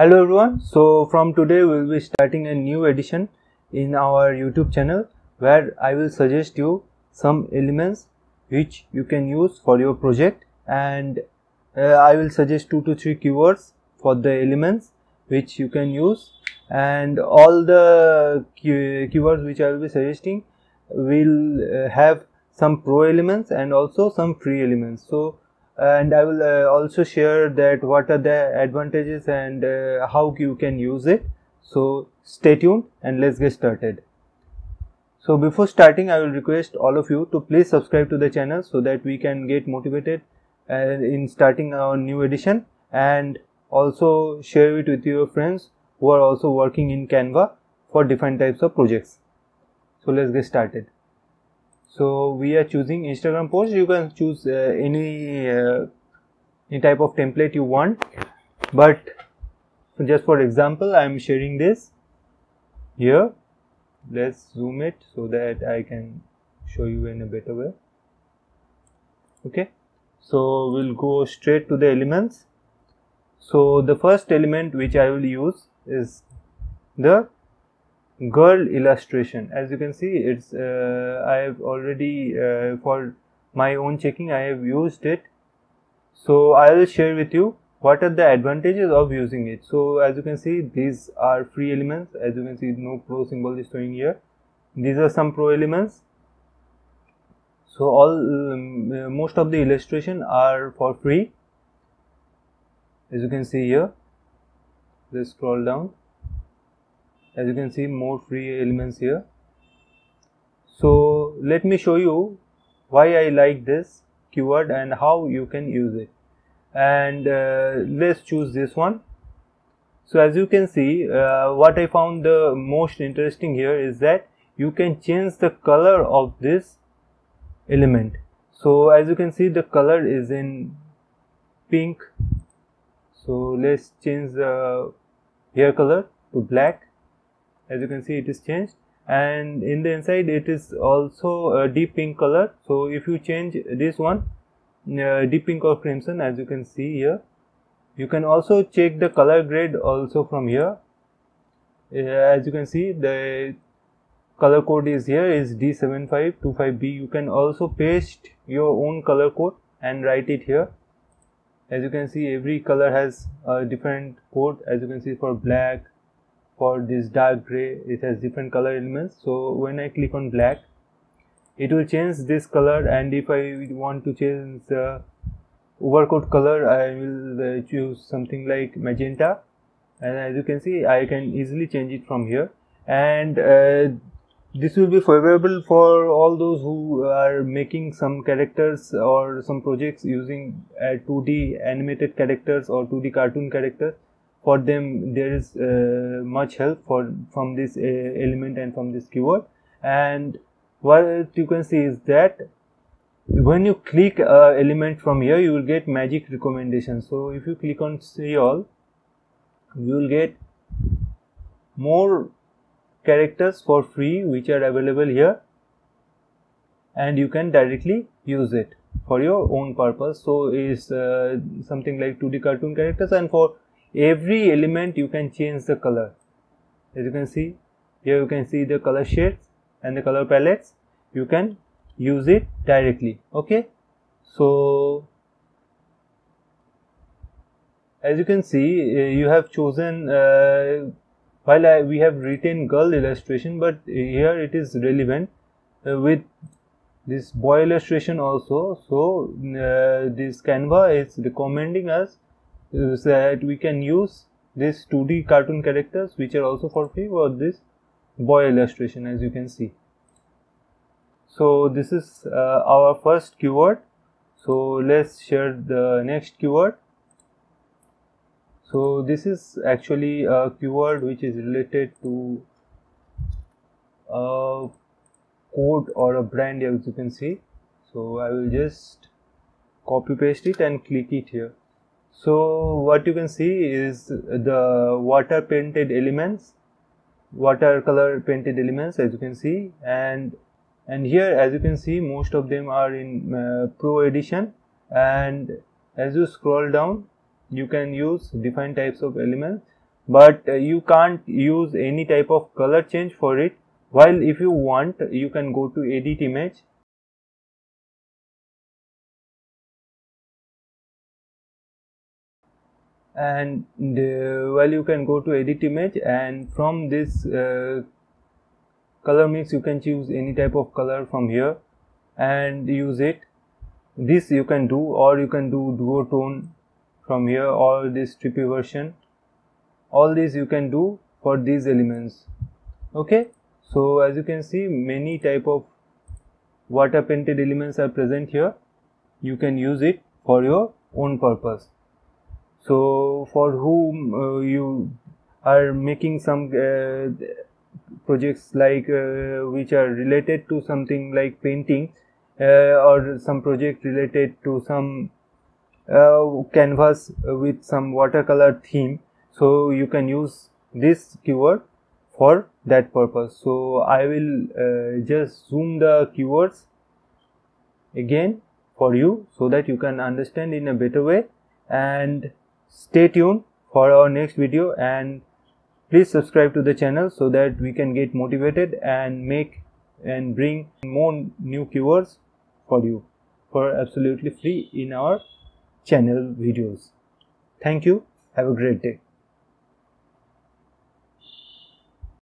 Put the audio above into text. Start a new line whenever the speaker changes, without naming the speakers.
Hello everyone, so from today we will be starting a new edition in our YouTube channel where I will suggest you some elements which you can use for your project. And uh, I will suggest 2 to 3 keywords for the elements which you can use. And all the key keywords which I will be suggesting will uh, have some pro elements and also some free elements. So and I will uh, also share that what are the advantages and uh, how you can use it. So stay tuned and let's get started. So before starting I will request all of you to please subscribe to the channel so that we can get motivated uh, in starting our new edition and also share it with your friends who are also working in Canva for different types of projects. So let's get started so we are choosing instagram post. You can choose uh, any uh, any type of template you want. But just for example i am sharing this here. Let's zoom it so that i can show you in a better way. Okay? So we'll go straight to the elements. So the first element which i will use is the girl illustration. As you can see it's uh, i have already uh, for my own checking i have used it. So i will share with you what are the advantages of using it. So as you can see these are free elements. As you can see no pro symbol is showing here. These are some pro elements. So all um, uh, most of the illustration are for free. As you can see here let's scroll down as you can see more free elements here. So let me show you why I like this keyword and how you can use it. And uh, let's choose this one. So as you can see uh, what I found the most interesting here is that you can change the color of this element. So as you can see the color is in pink. So let's change the hair color to black as you can see it is changed. And in the inside it is also a deep pink color. So if you change this one uh, deep pink or crimson as you can see here you can also check the color grade also from here. Uh, as you can see the color code is here is D7525B you can also paste your own color code and write it here. As you can see every color has a different code. As you can see for black for this dark gray. It has different color elements. So when I click on black it will change this color. And if I want to change the overcoat color I will uh, choose something like magenta. And as you can see I can easily change it from here. And uh, this will be favorable for all those who are making some characters or some projects using uh, 2d animated characters or 2d cartoon characters for them there is uh, much help for from this uh, element and from this keyword. And what you can see is that when you click uh, element from here you will get magic recommendation. So if you click on see all you will get more characters for free which are available here. And you can directly use it for your own purpose. So is uh, something like 2d cartoon characters and for every element you can change the color. As you can see here you can see the color shades and the color palettes. You can use it directly okay? So as you can see uh, you have chosen uh, while I, we have written girl illustration but here it is relevant uh, with this boy illustration also. So uh, this canva is recommending us is that we can use this 2D cartoon characters which are also for free for this boy illustration as you can see. So this is uh, our first keyword. So let's share the next keyword. So this is actually a keyword which is related to a code or a brand as you can see. So I will just copy paste it and click it here so what you can see is the water painted elements watercolor painted elements as you can see. And and here as you can see most of them are in uh, pro edition. And as you scroll down you can use different types of elements. But uh, you can't use any type of color change for it. While if you want you can go to edit image and uh, well you can go to edit image and from this uh, color mix you can choose any type of color from here and use it. This you can do or you can do duotone from here or this trippy version. All these you can do for these elements. Okay? So as you can see many type of water painted elements are present here. You can use it for your own purpose so for whom uh, you are making some uh, projects like uh, which are related to something like painting uh, or some project related to some canvas with some watercolor theme. So you can use this keyword for that purpose. So i will uh, just zoom the keywords again for you so that you can understand in a better way. And stay tuned for our next video and please subscribe to the channel so that we can get motivated and make and bring more new keywords for you for absolutely free in our channel videos. Thank you. Have a great day